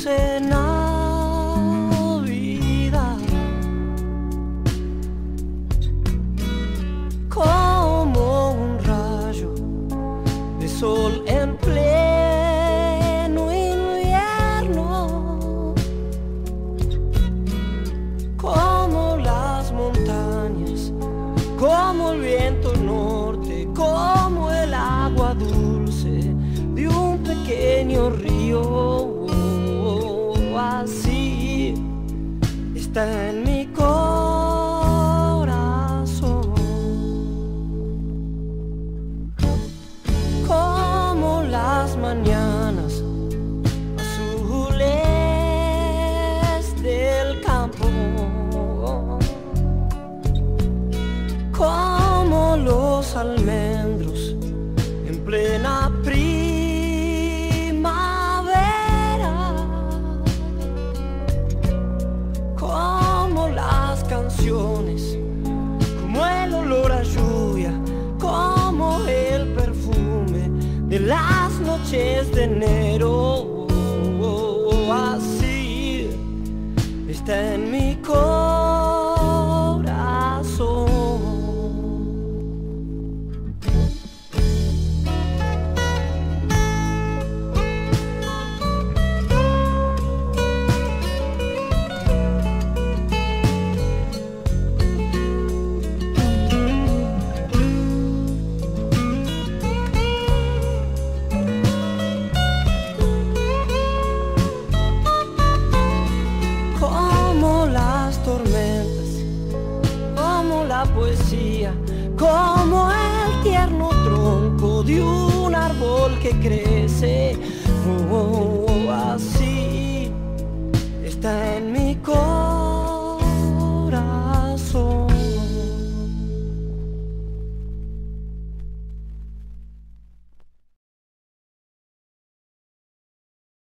dulce Navidad. Como un rayo de sol en pleno invierno. Como las montañas, como el viento norte, como el agua dulce. Está en mi corazón. Como las mañanas azules del campo. Como los almendros en plena primavera. Como el olor a lluvia, como el perfume de las noches de enero. Poesía, como el tierno tronco de un árbol que crece. Oh,